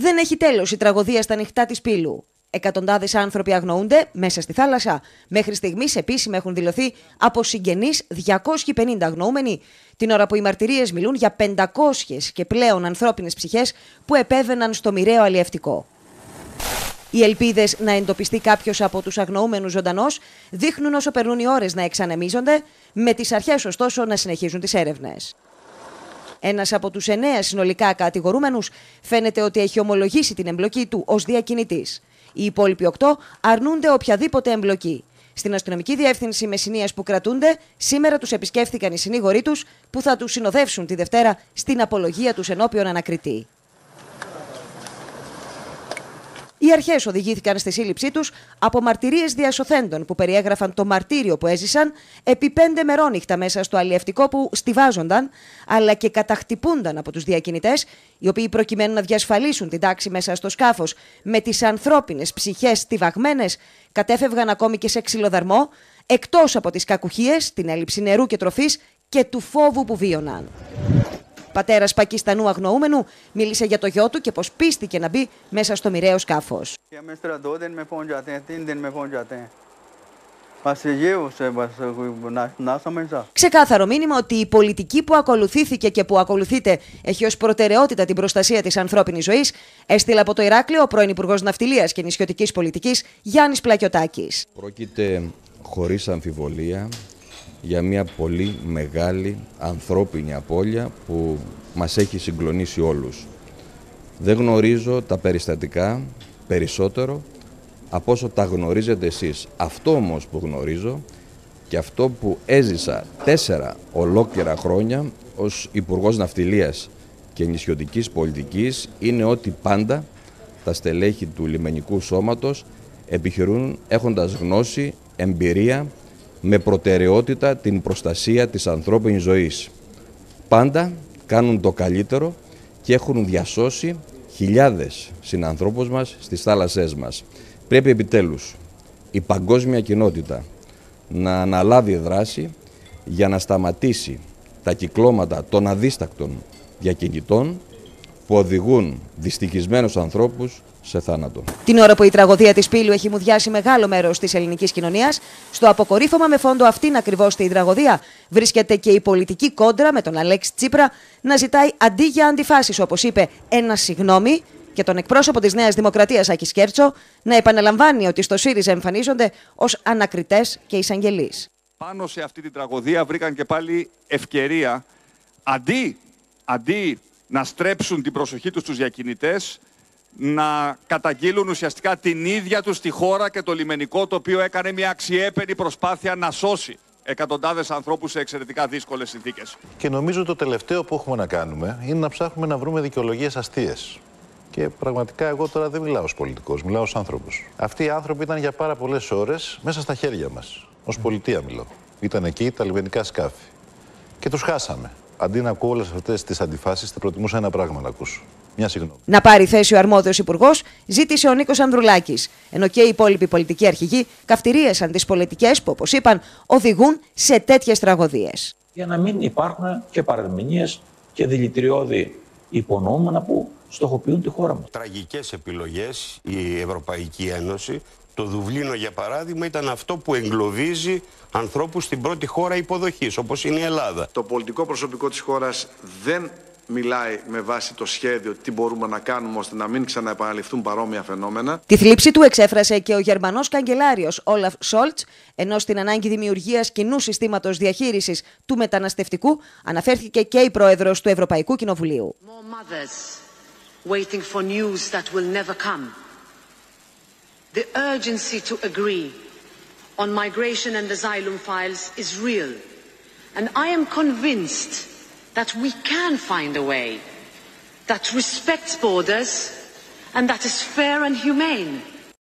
Δεν έχει τέλος η τραγωδία στα νυχτά της Πύλου. Εκατοντάδες άνθρωποι αγνοούνται μέσα στη θάλασσα. Μέχρι στιγμής επίσημα έχουν δηλωθεί από συγγενείς 250 αγνοούμενοι, την ώρα που οι μαρτυρίες μιλούν για 500 και πλέον ανθρώπινες ψυχές που επέβαιναν στο μοιραίο αλλιευτικό. Οι ελπίδες να εντοπιστεί κάποιος από τους αγνοούμενους ζωντανός δείχνουν όσο περνούν οι ώρες να εξανεμίζονται, με τις αρχές ωστόσο να συνεχίζουν τις έρευνες. Ένας από τους εννέα συνολικά κατηγορούμενους φαίνεται ότι έχει ομολογήσει την εμπλοκή του ως διακινητής. Οι υπόλοιποι οκτώ αρνούνται οποιαδήποτε εμπλοκή. Στην αστυνομική διεύθυνση Μεσσηνίας που κρατούνται, σήμερα τους επισκέφθηκαν οι συνήγοροι τους που θα τους συνοδεύσουν τη Δευτέρα στην απολογία τους ενώπιον ανακριτή. Οι αρχές οδηγήθηκαν στη σύλληψή τους από μαρτυρίες διασωθέντων που περιέγραφαν το μαρτύριο που έζησαν επί πέντε μερόνυχτα μέσα στο αλλιευτικό που στηβάζονταν, αλλά και καταχτυπούνταν από τους διακινητές, οι οποίοι προκειμένου να διασφαλίσουν την τάξη μέσα στο σκάφος με τις ανθρώπινες ψυχές στιβαγμένες, κατέφευγαν ακόμη και σε ξυλοδαρμό, εκτός από τις κακουχίες, την έλλειψη νερού και τροφής και του φόβου που βίωναν. Πατέρας Πακιστανού αγνοούμενου μίλησε για το γιο του και πώ πίστηκε να μπει μέσα στο μοιραίο σκάφος. Ξεκάθαρο μήνυμα ότι η πολιτική που ακολουθήθηκε και που ακολουθείται έχει ως προτεραιότητα την προστασία της ανθρώπινης ζωής, έστειλε από το Ηράκλειο ο πρώην Υπουργός Ναυτιλίας και Νησιωτικής Πολιτικής Γιάννης Πλακιωτάκης. Πρόκειται χωρίς αμφιβολία για μια πολύ μεγάλη ανθρώπινη απώλεια που μας έχει συγκλονίσει όλους. Δεν γνωρίζω τα περιστατικά περισσότερο από όσο τα γνωρίζετε εσείς. Αυτό όμως που γνωρίζω και αυτό που έζησα τέσσερα ολόκληρα χρόνια ως Υπουργός Ναυτιλίας και Νησιωτικής Πολιτικής είναι ότι πάντα τα στελέχη του λιμενικού σώματος επιχειρούν έχοντας γνώση, εμπειρία με προτεραιότητα την προστασία της ανθρώπινης ζωής. Πάντα κάνουν το καλύτερο και έχουν διασώσει χιλιάδες συνανθρώπους μας στις θάλασσές μας. Πρέπει επιτέλους η παγκόσμια κοινότητα να αναλάβει δράση για να σταματήσει τα κυκλώματα των αδίστακτων διακινητών που οδηγούν δυστυχισμένους ανθρώπους σε θάνατο. Την ώρα που η τραγωδία της Πύλου έχει μουδιάσει μεγάλο μέρος της ελληνικής κοινωνίας, στο αποκορύφωμα με φόντο αυτήν ακριβώς τη τραγωδία βρίσκεται και η πολιτική κόντρα με τον Αλέξη Τσίπρα να ζητάει αντί για αντιφάσεις, όπως είπε, ένα συγγνώμη και τον εκπρόσωπο της Νέας Δημοκρατίας Άκη Σκέρτσο να επαναλαμβάνει ότι στο ΣΥΡΙΖΑ εμφανίζονται ως ανακριτές και εισαγγελείς. Πάνω σε αυτή την τραγωδία βρήκαν και πάλι ευκαιρία αντί, αντί να στρέψουν την προσοχή τους στους διακινητές, να καταγγείλουν ουσιαστικά την ίδια τους τη χώρα και το λιμενικό το οποίο έκανε μια αξιέπαινη προσπάθεια να σώσει εκατοντάδες ανθρώπους σε εξαιρετικά δύσκολες συνθήκες. Και νομίζω το τελευταίο που έχουμε να κάνουμε είναι να ψάχνουμε να βρούμε δικαιολογίες αστείες. Και πραγματικά εγώ τώρα δεν μιλάω ως πολιτικός, μιλάω ως άνθρωπος. Αυτοί οι άνθρωποι ήταν για πάρα πολλές ώρες μέσα στα χέρια μας. Ως πολιτεία μιλώ. Ήταν εκεί τα λιμενικά σκάφη. Και τους χάσαμε. Αντί να ακούω όλες αυτές τις αντιφάσεις, θα προτιμούσα ένα πράγμα να ακούσω. Μια συγγνώμη. Να πάρει θέση ο αρμόδιος υπουργός, ζήτησε ο Νίκος Ανδρουλάκης. Ενώ και οι υπόλοιποι πολιτικοί αρχηγοί καυτηρίασαν τις πολιτικές που, όπως είπαν, οδηγούν σε τέτοιες τραγωδίες. Για να μην υπάρχουν και παραμηνίε και δηλητηριώδη υπονοούμενα που στοχοποιούν τη χώρα μας. Τραγικές επιλογές η Ευρωπαϊκή Ένωση το Δουβλίνο, για παράδειγμα, ήταν αυτό που εγκλωβίζει ανθρώπους στην πρώτη χώρα υποδοχής, όπως είναι η Ελλάδα. Το πολιτικό προσωπικό της χώρας δεν μιλάει με βάση το σχέδιο τι μπορούμε να κάνουμε ώστε να μην ξαναεπαναληφθούν παρόμοια φαινόμενα. Τη θλίψη του εξέφρασε και ο Γερμανός καγκελάριος Όλαφ Σόλτς, ενώ στην ανάγκη δημιουργίας κοινού συστήματος διαχείρισης του μεταναστευτικού αναφέρθηκε και η πρόεδρος του Ευρωπαϊκού Κοινοβουλίου. The urgency to agree on migration and asylum files is real. And I am convinced that we can find a way that respects borders and that is fair and humane.